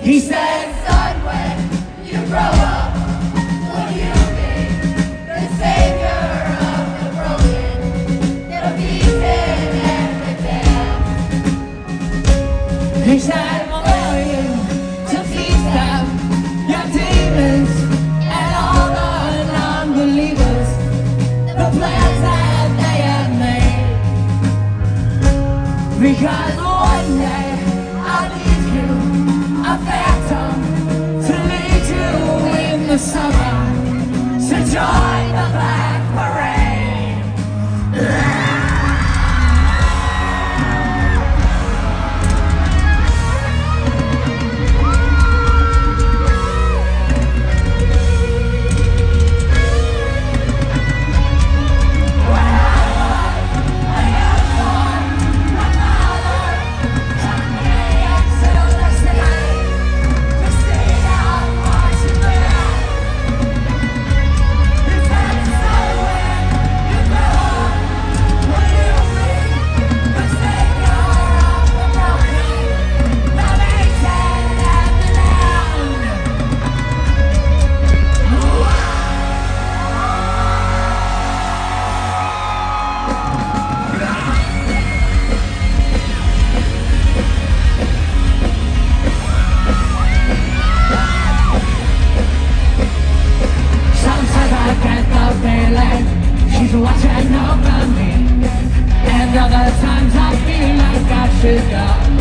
He said, son, when you grow up, will you be the savior of the broken, the beaten, and the damned? He said, allow you to feed them, your demons, and all the non-believers, the plans that they have made. Because one day to lead you in the summer. To join the Black watching over me, and other times I feel like I should go.